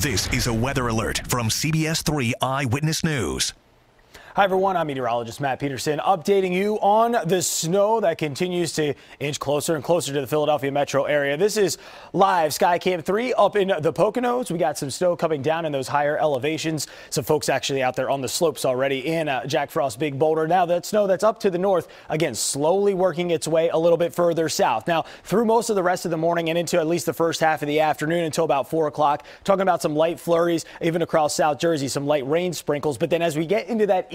This is a weather alert from CBS 3 Eyewitness News. Hi, everyone. I'm meteorologist Matt Peterson updating you on the snow that continues to inch closer and closer to the Philadelphia metro area. This is live Skycam 3 up in the Poconos. We got some snow coming down in those higher elevations. Some folks actually out there on the slopes already in uh, Jack Frost Big Boulder. Now, that snow that's up to the north, again, slowly working its way a little bit further south. Now, through most of the rest of the morning and into at least the first half of the afternoon until about 4 o'clock, talking about some light flurries, even across South Jersey, some light rain sprinkles. But then as we get into that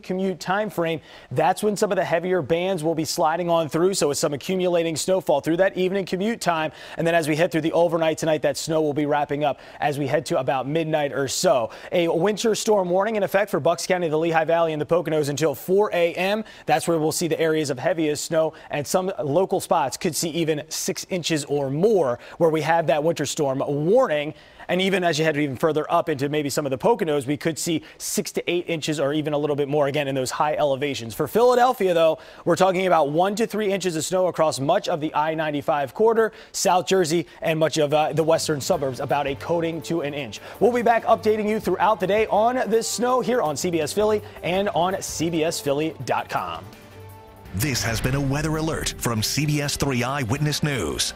commute time frame, that's when some of the heavier bands will be sliding on through. So with some accumulating snowfall through that evening commute time. And then as we head through the overnight tonight, that snow will be wrapping up as we head to about midnight or so. A winter storm warning in effect for Bucks County, the Lehigh Valley, and the Poconos until 4 a.m. That's where we'll see the areas of heaviest snow and some local spots could see even six inches or more where we have that winter storm warning. And even as you head even further up into maybe some of the Poconos, we could see six to eight inches or even a little bit more again in those high elevations. For Philadelphia, though, we're talking about one to three inches of snow across much of the I 95 corridor, South Jersey, and much of uh, the western suburbs, about a coating to an inch. We'll be back updating you throughout the day on this snow here on CBS Philly and on CBSPhilly.com. This has been a weather alert from CBS 3 Eyewitness News.